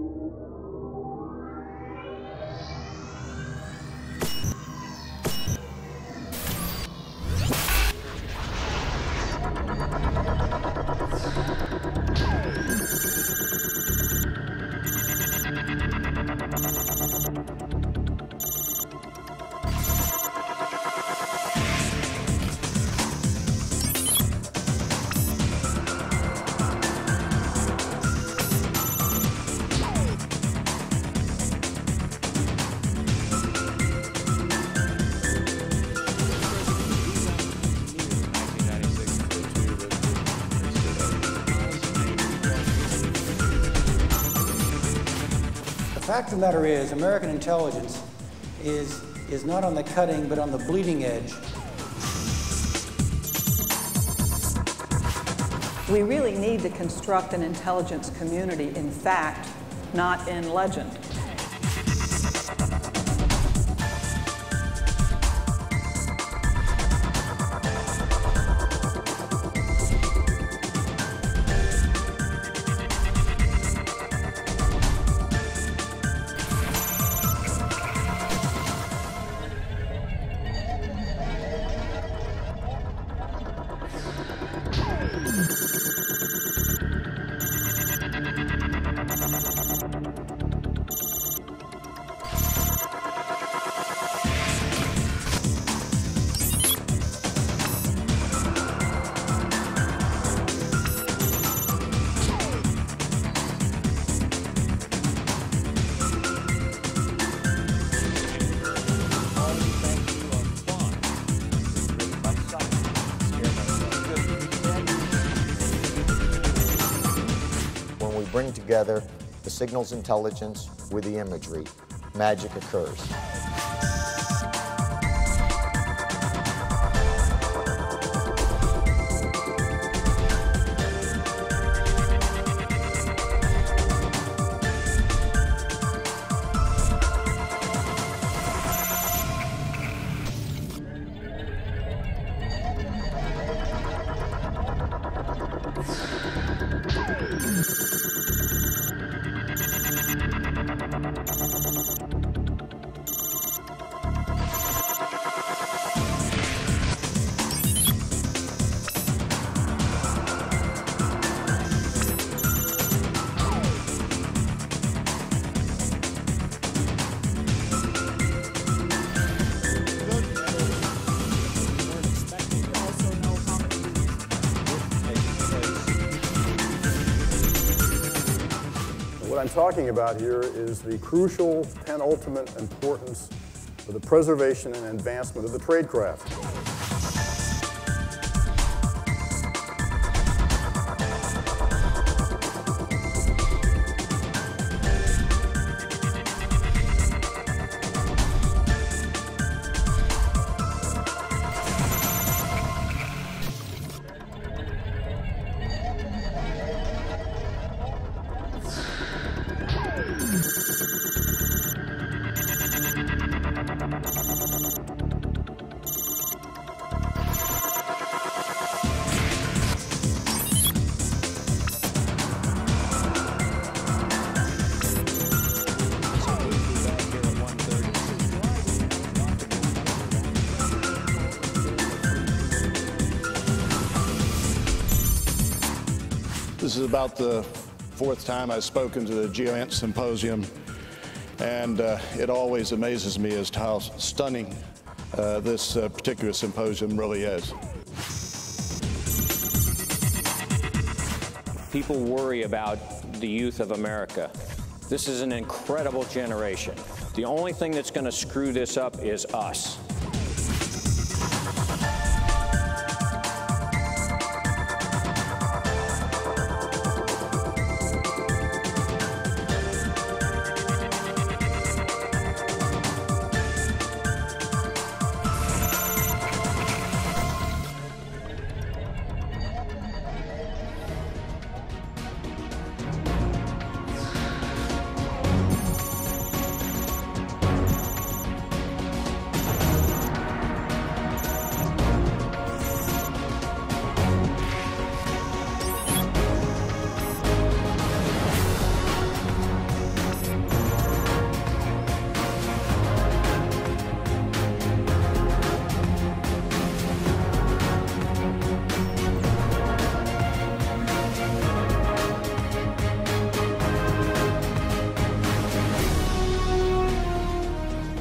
The fact of the matter is, American intelligence is, is not on the cutting, but on the bleeding edge. We really need to construct an intelligence community in fact, not in legend. Bring together the signals intelligence with the imagery, magic occurs. I'm talking about here is the crucial penultimate importance of the preservation and advancement of the tradecraft. This is about the fourth time I've spoken to the GeoInt Symposium, and uh, it always amazes me as to how stunning uh, this uh, particular symposium really is. People worry about the youth of America. This is an incredible generation. The only thing that's going to screw this up is us.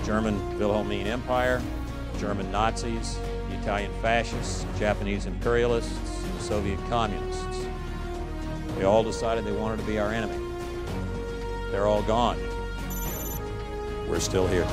Wilhelmine Empire, German Nazis, the Italian fascists, Japanese imperialists, and the Soviet communists. They all decided they wanted to be our enemy. They're all gone. We're still here.